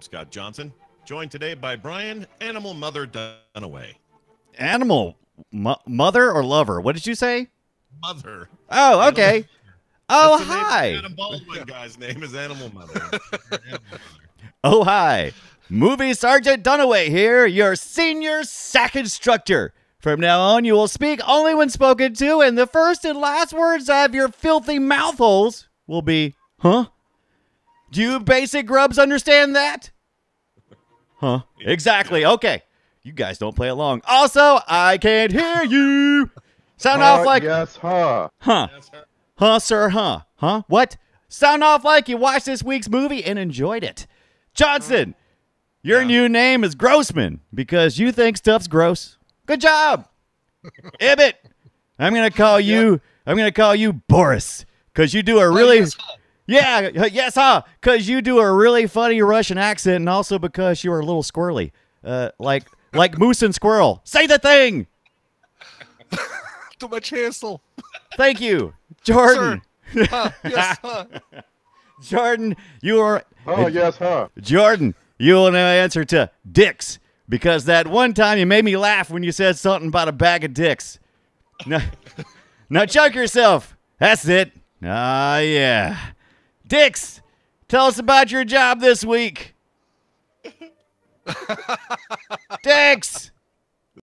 I'm Scott Johnson, joined today by Brian Animal Mother Dunaway. Animal mo- mother or lover? What did you say? Mother. Oh, okay. Oh, That's the name of hi. Adam Baldwin guy's name is Animal Mother. Animal Mother. Oh, hi. Movie Sergeant Dunaway here, your senior Sack instructor. From now on, you will speak only when spoken to, and the first and last words out of your filthy mouth holes will be, huh? Do you basic grubs understand that? Huh? Exactly. Okay. You guys don't play along. Also, I can't hear you. Sound off like, yes, huh? huh? Her. Huh, sir? Huh? Huh? What? Sound off like you watched this week's movie and enjoyed it. Johnson, your Yeah. new name is Grossman because you think stuff's gross. Good job. Ibbott, I'm gonna call you. I'm gonna call you Boris because you do a really. yes, huh? Yeah, yes, huh? Because you do a really funny Russian accent, and also because you are a little squirrely, uh, like like moose and squirrel. Say the thing. Too much hassle. Thank you, Jordan. Huh? Yes, huh? Jordan, you are Oh, yes, huh? Jordan, you will now answer to dicks because that one time you made me laugh when you said something about a bag of dicks. Now, now choke yourself. That's it. Ah, yeah. Dicks, tell us about your job this week. Dicks.